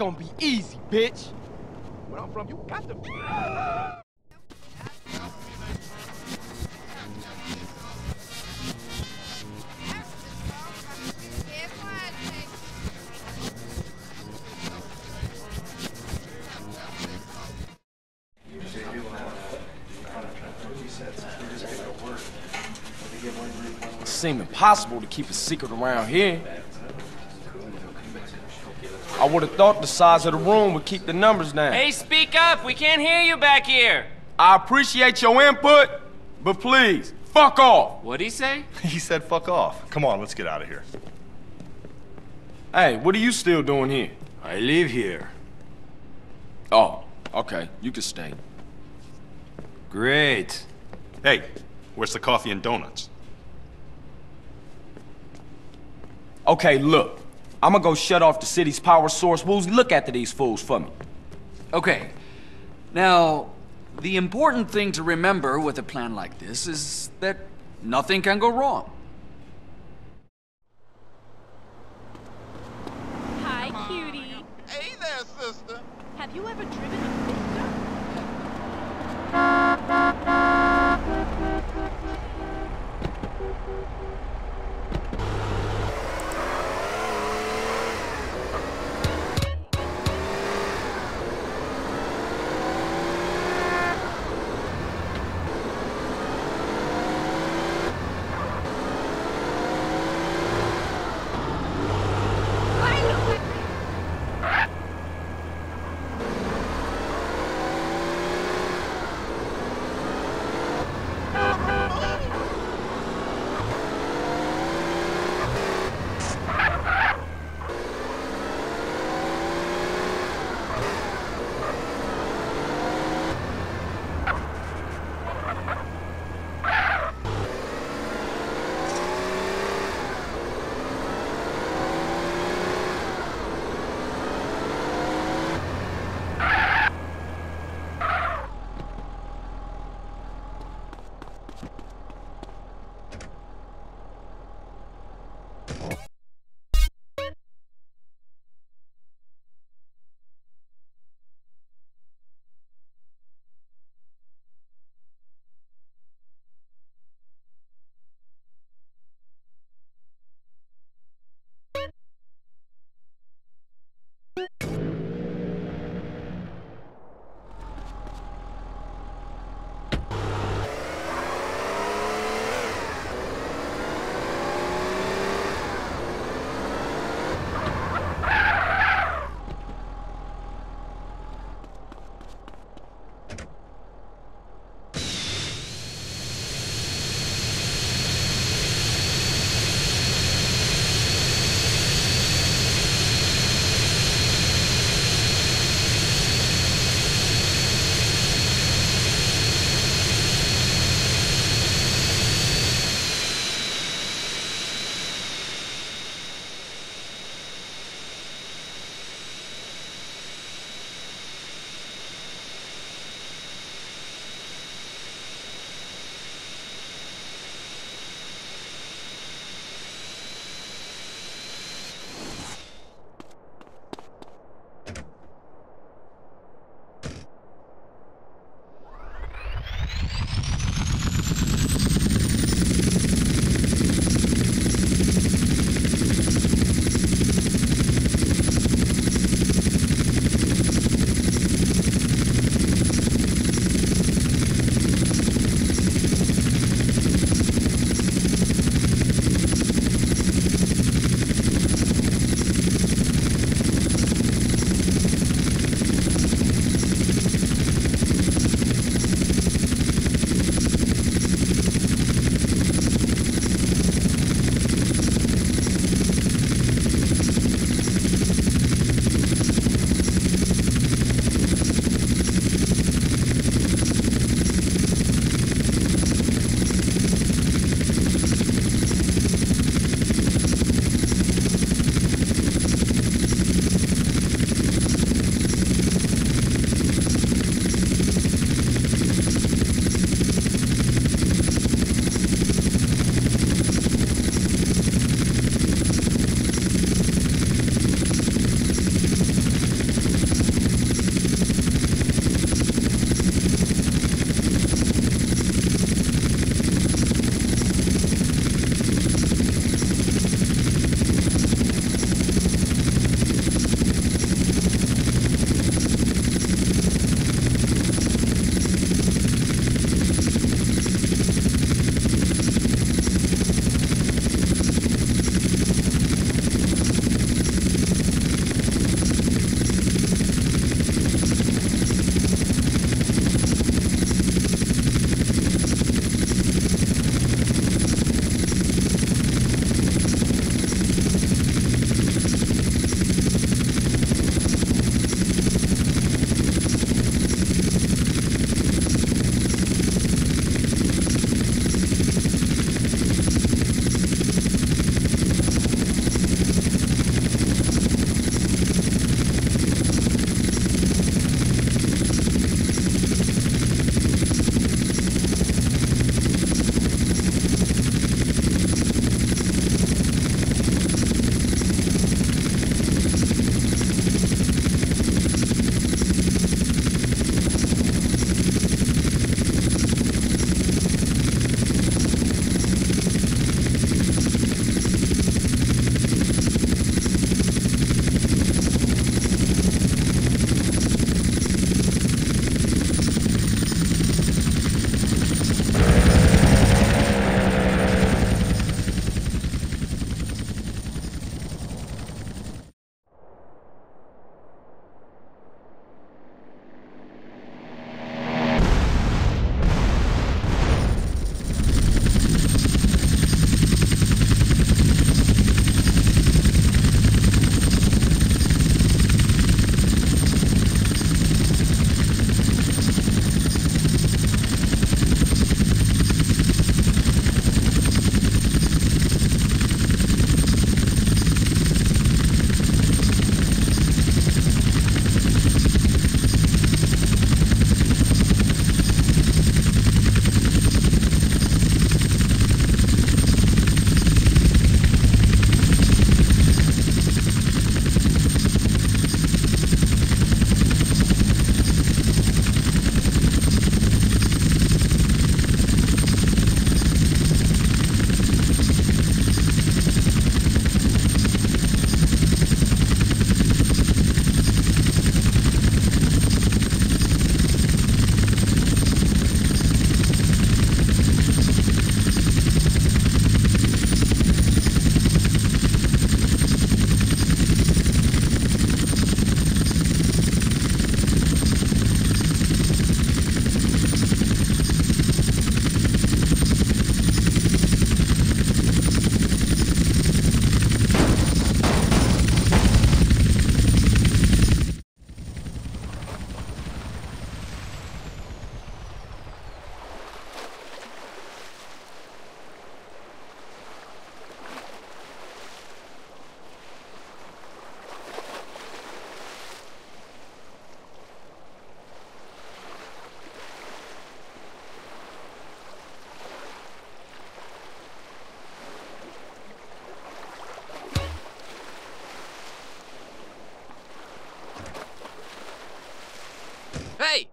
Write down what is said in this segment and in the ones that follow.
gonna be easy, bitch. Where I'm from, you got to. It seemed impossible to keep a secret around here. I would have thought the size of the room would keep the numbers down. Hey, speak up! We can't hear you back here! I appreciate your input, but please, fuck off. What'd he say? He said fuck off. Come on, let's get out of here. Hey, what are you still doing here? I live here. Oh, okay, you can stay. Great. Hey, where's the coffee and donuts? Okay, look. I'm gonna go shut off the city's power source. Woozie, look after these fools for me. Okay. Now, the important thing to remember with a plan like this is that nothing can go wrong. Hi, cutie. Hey there, sister. Have you ever driven a Fisker?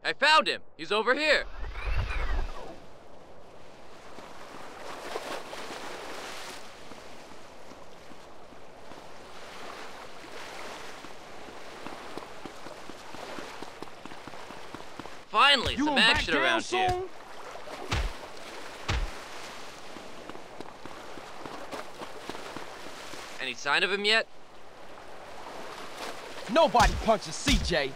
I found him. He's over here. Finally, You some action around here. Any sign of him yet? Nobody punches CJ.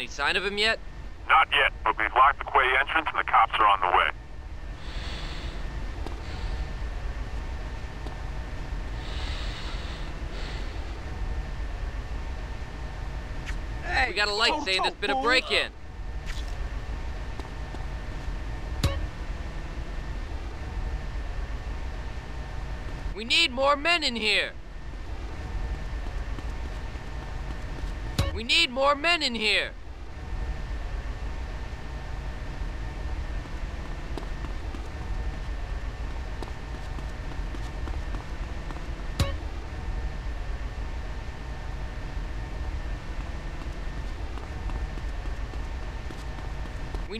Any sign of him yet? Not yet, but we've locked the quay entrance and the cops are on the way. we got a light saying there's been a break-in. We need more men in here. We need more men in here.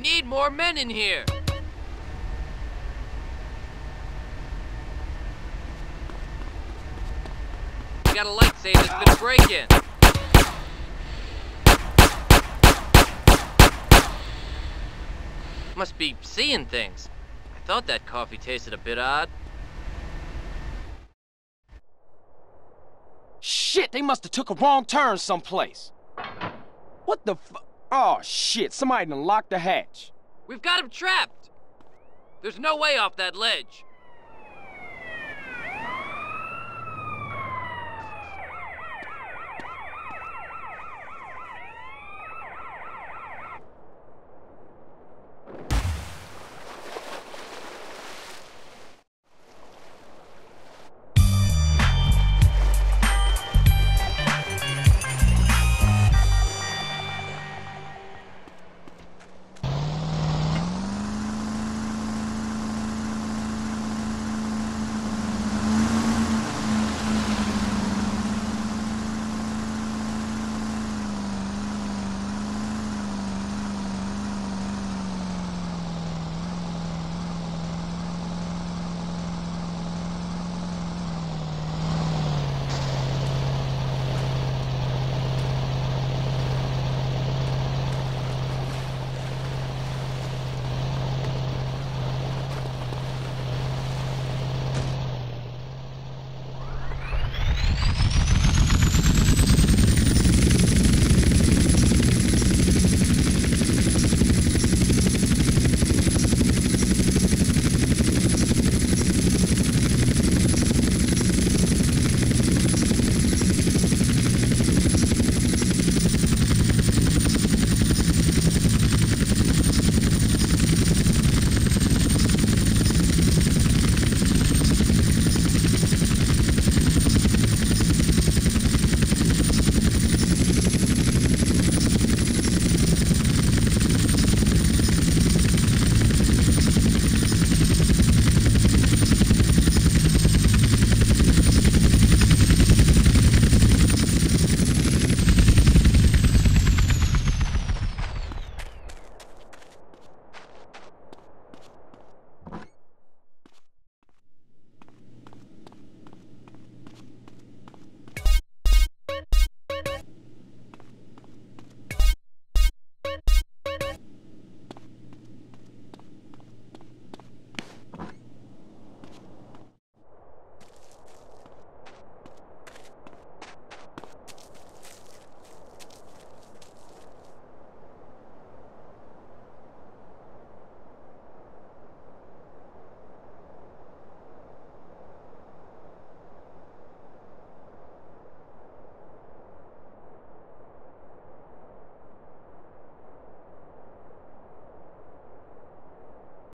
Need more men in here. We got a light saying there's been a break-in. Must be seeing things. I thought that coffee tasted a bit odd. Shit, they must have took a wrong turn someplace. What the fu- Oh shit, somebody done locked the hatch. We've got him trapped. There's no way off that ledge.